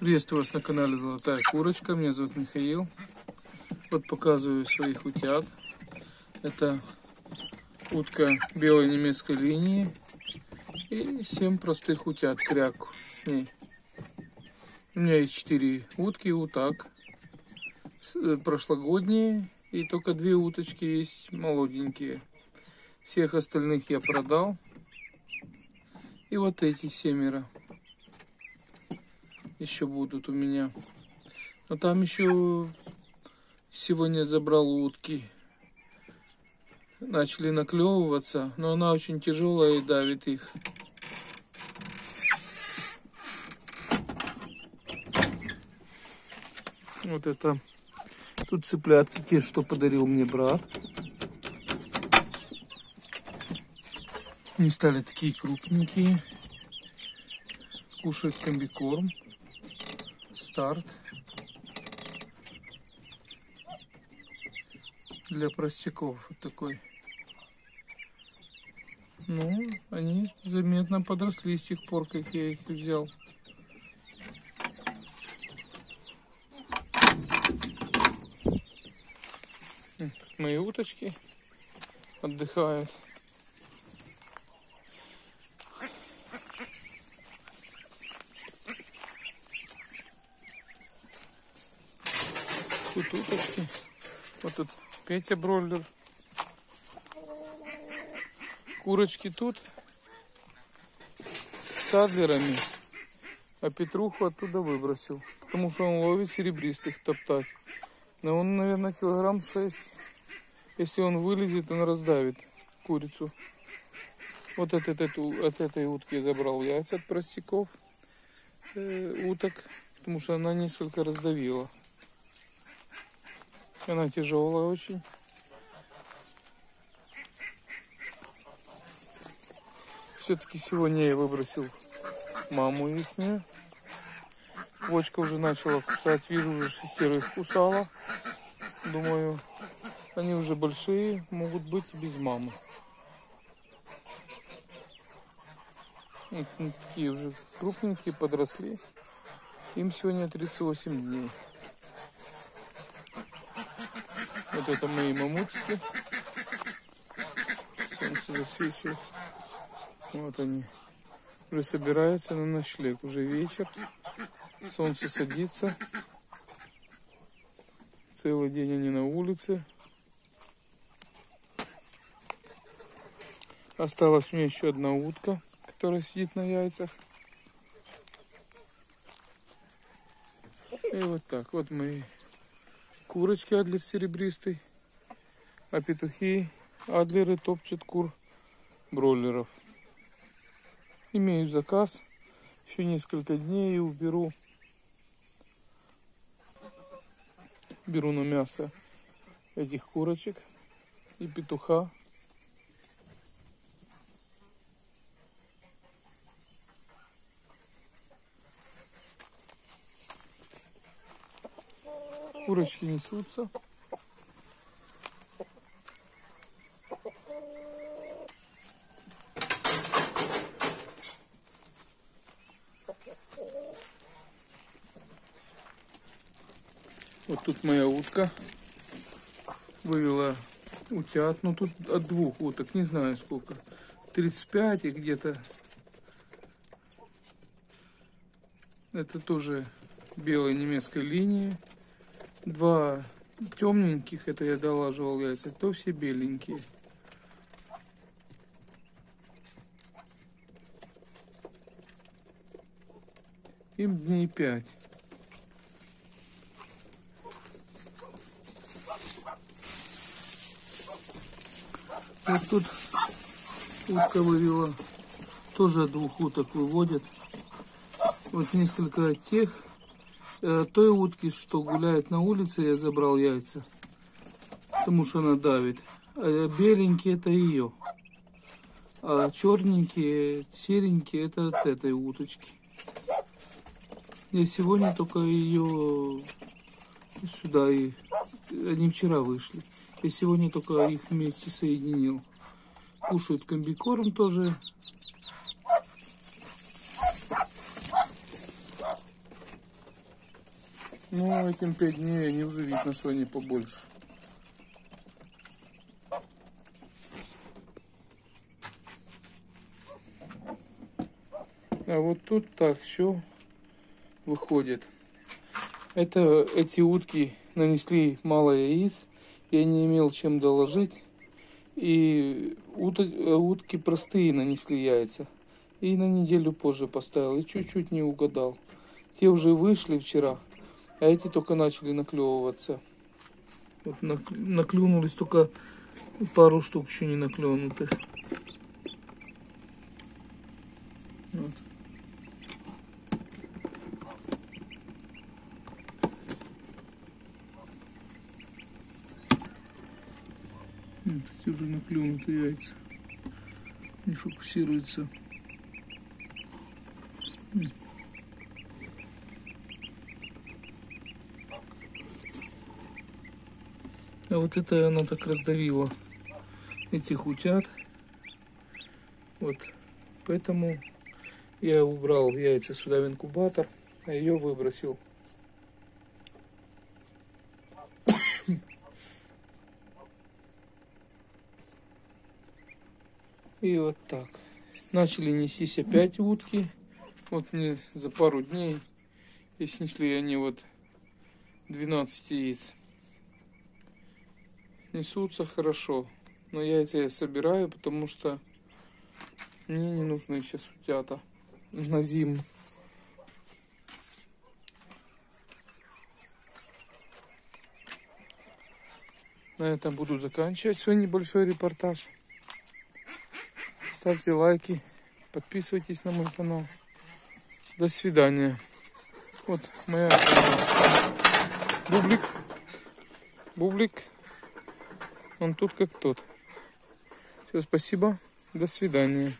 Приветствую вас на канале Золотая Курочка. Меня зовут Михаил. Вот показываю своих утят. Это утка белой немецкой линии и 7 простых утят, кряк с ней. У меня есть 4 утки утак. Э, прошлогодние и только две уточки есть молоденькие. Всех остальных я продал. И вот эти семеро еще будут у меня. Но там еще сегодня забрал утки. Начали наклевываться, но она очень тяжелая и давит их. Вот это. Тут цыплятки те, что подарил мне брат. Они стали такие крупненькие. Кушать комбикорм старт для простяков вот такой. Ну, они заметно подросли с тех пор, как я их взял. Мои уточки отдыхают. Уточки. Вот тут Петя бройлер. Курочки тут с адлерами. А Петруху оттуда выбросил. Потому что он ловит серебристых топтать. Но он, наверное, килограмм 6. Если он вылезет, он раздавит курицу. Вот от, от, от, этой утки забрал яйца от простяков э, уток. Потому что она несколько раздавила. Она тяжелая очень. Все-таки сегодня я выбросил маму ихнюю. Вочка уже начала кусать, вижу, уже шестерых кусала. Думаю, они уже большие, могут быть и без мамы. Вот такие уже крупненькие, подросли. Им сегодня 38 дней. Вот это мои мамутики. Солнце засвечивает. Вот они. Уже собираются на ночлег. Уже вечер. Солнце садится. Целый день они на улице. Осталась меня еще одна утка, которая сидит на яйцах. И вот так. Вот мои курочки адлер серебристый, а петухи адлеры топчут кур бройлеров. Имею заказ, еще несколько дней и уберу. Беру на мясо этих курочек и петуха. Курочки несутся. Вот тут моя утка вывела утят. Ну тут от двух уток, не знаю сколько. 35 и где-то. Это тоже белой немецкой линии. Два темненьких, это я долаживал яйца, то все беленькие. Им дней пять. Вот тут утка вывела, тоже двух уток выводят. Вот несколько тех Э, той утки, что гуляет на улице, я забрал яйца, потому что она давит. А беленькие это ее, а черненькие, серенькие это от этой уточки. Я сегодня только ее сюда и они вчера вышли. Я сегодня только их вместе соединил. Кушают комбикорм тоже Ну, этим пять дней они уже видно, что они побольше. А вот тут так все выходит. Это эти утки нанесли мало яиц, я не имел чем доложить. И ут, утки простые нанесли яйца. И на неделю позже поставил, и чуть-чуть не угадал. Те уже вышли вчера, а эти только начали наклевываться. Вот наклюнулись только пару штук еще не наклюнутых. Вот. Вот эти уже наклюнутые яйца. Не фокусируется. А вот это она так раздавила этих утят. Вот. Поэтому я убрал яйца сюда в инкубатор, а ее выбросил. И вот так. Начали нестись опять утки. Вот мне за пару дней и снесли они вот 12 яиц несутся хорошо. Но я эти собираю, потому что мне не нужны сейчас утята на зиму. На этом буду заканчивать свой небольшой репортаж. Ставьте лайки, подписывайтесь на мой канал. До свидания. Вот моя Бублик. Бублик. Он тут как тот. Все, спасибо. До свидания.